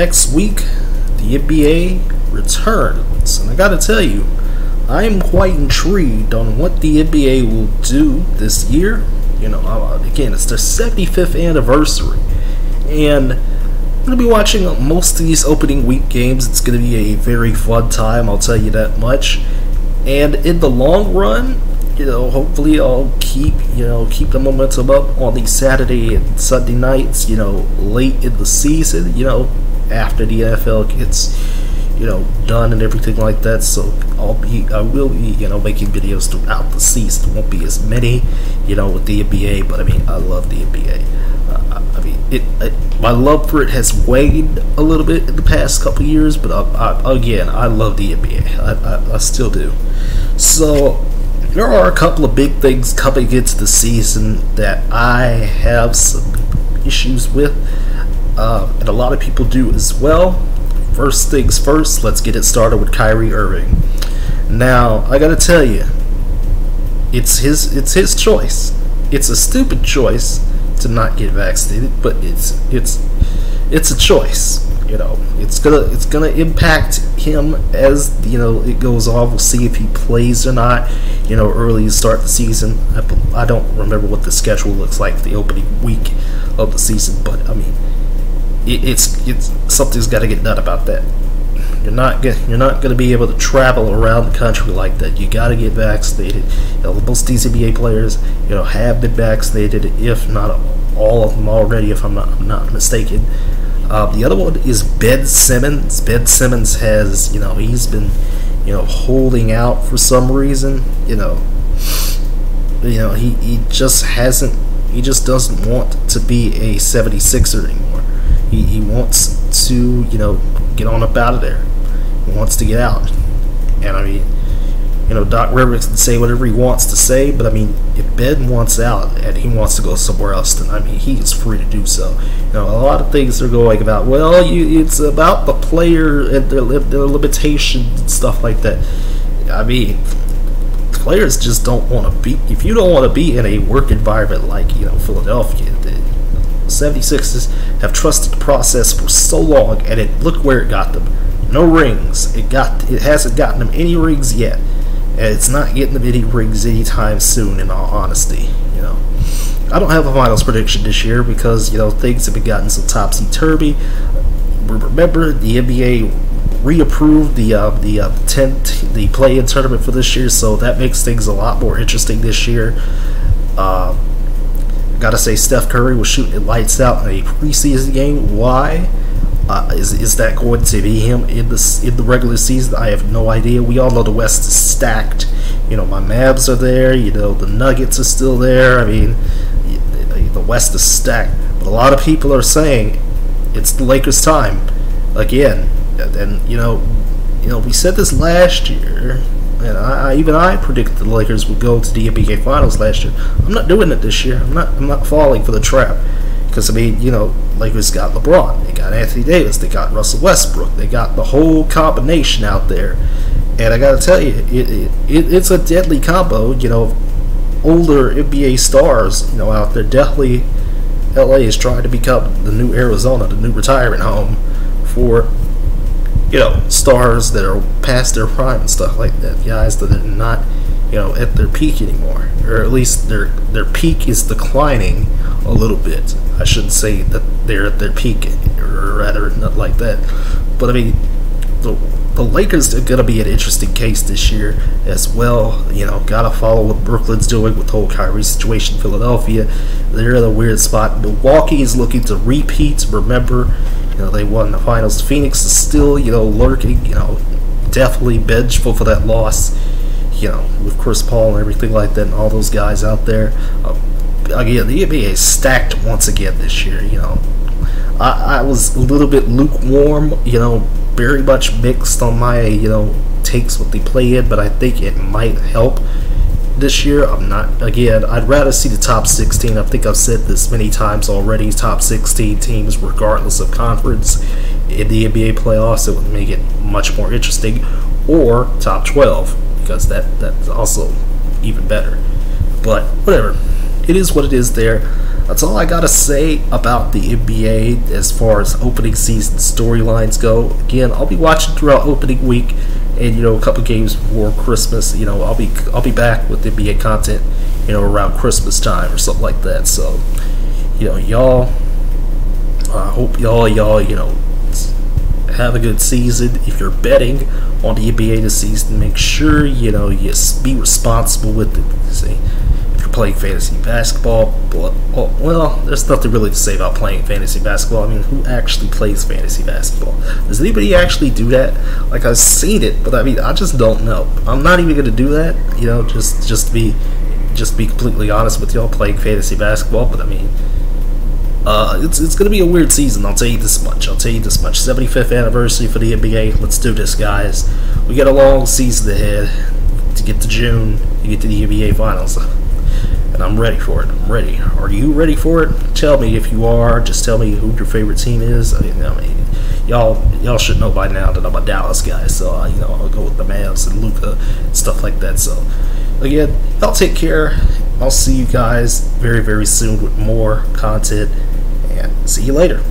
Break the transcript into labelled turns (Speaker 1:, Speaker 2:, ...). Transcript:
Speaker 1: next week, the NBA returns. And I gotta tell you, I am quite intrigued on what the NBA will do this year. You know, uh, again, it's their 75th anniversary. And I'm going to be watching most of these opening week games. It's going to be a very fun time, I'll tell you that much. And in the long run, you know, hopefully I'll keep, you know, keep the momentum up on these Saturday and Sunday nights, you know, late in the season, you know, after the NFL gets you know done and everything like that. So I'll be I will be you know making videos throughout the season. There won't be as many you know with the NBA, but I mean I love the NBA. Uh, I mean it, My love for it has waned a little bit in the past couple years, but I, I, again I love the NBA. I, I still do. So there are a couple of big things coming into the season that I have some issues with, uh, and a lot of people do as well first things first, let's get it started with Kyrie Irving. Now, I gotta tell you, it's his it's his choice. It's a stupid choice to not get vaccinated, but it's it's it's a choice. You know, it's gonna it's gonna impact him as you know it goes on. We'll see if he plays or not. You know, early start the season. I, I don't remember what the schedule looks like for the opening week of the season, but I mean, it, it's it's something's got to get done about that. You're not you're not going to be able to travel around the country like that. You got to get vaccinated. Most DCBA players, you know, have been vaccinated, if not all of them already, if I'm not I'm not mistaken. Uh, the other one is Ben Simmons. Ben Simmons has, you know, he's been, you know, holding out for some reason. You know, you know, he, he just hasn't, he just doesn't want to be a 76er anymore. He, he wants to, you know, get on up out of there. He wants to get out. And I mean, you know, Doc Rivers can say whatever he wants to say, but I mean, if Ben wants out and he wants to go somewhere else, then I mean, he is free to do so. You know, a lot of things are going about, well, you, it's about the player and their, their limitations and stuff like that. I mean, players just don't want to be, if you don't want to be in a work environment like, you know, Philadelphia, 76ers have trusted the process for so long, and it look where it got them. No rings. It got. It hasn't gotten them any rings yet, and it's not getting them any rings anytime soon. In all honesty, you know. I don't have a finals prediction this year because you know things have been gotten so topsy turvy. Remember, the NBA reapproved the uh, the uh, tent the play-in tournament for this year, so that makes things a lot more interesting this year. Uh, gotta say, Steph Curry was shooting lights out in a preseason game. Why? Uh, is is that going to be him in the in the regular season? I have no idea. We all know the West is stacked. You know, my Mavs are there. You know, the Nuggets are still there. I mean, the West is stacked. But a lot of people are saying it's the Lakers' time again. And you know, you know, we said this last year and I, even I predicted the Lakers would go to the NBA Finals last year. I'm not doing it this year. I'm not. I'm not falling for the trap. Because I mean, you know, Lakers got LeBron, they got Anthony Davis, they got Russell Westbrook, they got the whole combination out there. And I got to tell you, it, it, it, it's a deadly combo. You know, older NBA stars, you know, out there. Definitely, LA is trying to become the new Arizona, the new retirement home for you know, stars that are past their prime and stuff like that. Guys that are not, you know, at their peak anymore, or at least their their peak is declining a little bit. I shouldn't say that they're at their peak, or rather, not like that. But I mean, the the Lakers are going to be an interesting case this year as well. You know, got to follow what Brooklyn's doing with the whole Kyrie situation. Philadelphia, they're in a weird spot. Milwaukee is looking to repeat. Remember, you know, they won the finals. Phoenix is still, you know, lurking, you know, definitely vengeful for that loss, you know, with Chris Paul and everything like that and all those guys out there. Uh, again, the NBA is stacked once again this year, you know. I, I was a little bit lukewarm, you know, very much mixed on my, you know, takes what they play in, but I think it might help this year. I'm not, again, I'd rather see the top 16. I think I've said this many times already. Top 16 teams, regardless of conference, in the NBA playoffs, it would make it much more interesting. Or top 12, because that that's also even better. But whatever. It is what it is there. That's all I gotta say about the NBA as far as opening season storylines go. Again, I'll be watching throughout opening week, and you know a couple games before Christmas. You know, I'll be I'll be back with the NBA content, you know, around Christmas time or something like that. So, you know, y'all. I hope y'all y'all you know have a good season. If you're betting on the NBA this season, make sure you know you be responsible with it. See, playing fantasy basketball, oh, well, there's nothing really to say about playing fantasy basketball. I mean, who actually plays fantasy basketball? Does anybody actually do that? Like I've seen it, but I mean, I just don't know. I'm not even gonna do that. You know, just just be just be completely honest with y'all playing fantasy basketball. But I mean uh, it's it's going to be a weird season. I'll tell you this much. I'll tell you this much. 75th anniversary for the NBA. Let's do this, guys. We got a long season ahead to get to June. To get to the NBA Finals, and I'm ready for it. I'm ready. Are you ready for it? Tell me if you are. Just tell me who your favorite team is. I mean, I mean y'all y'all should know by now that I'm a Dallas guy. So uh, you know I'll go with the Mavs and Luka and stuff like that. So again, y'all take care. I'll see you guys very very soon with more content and see you later.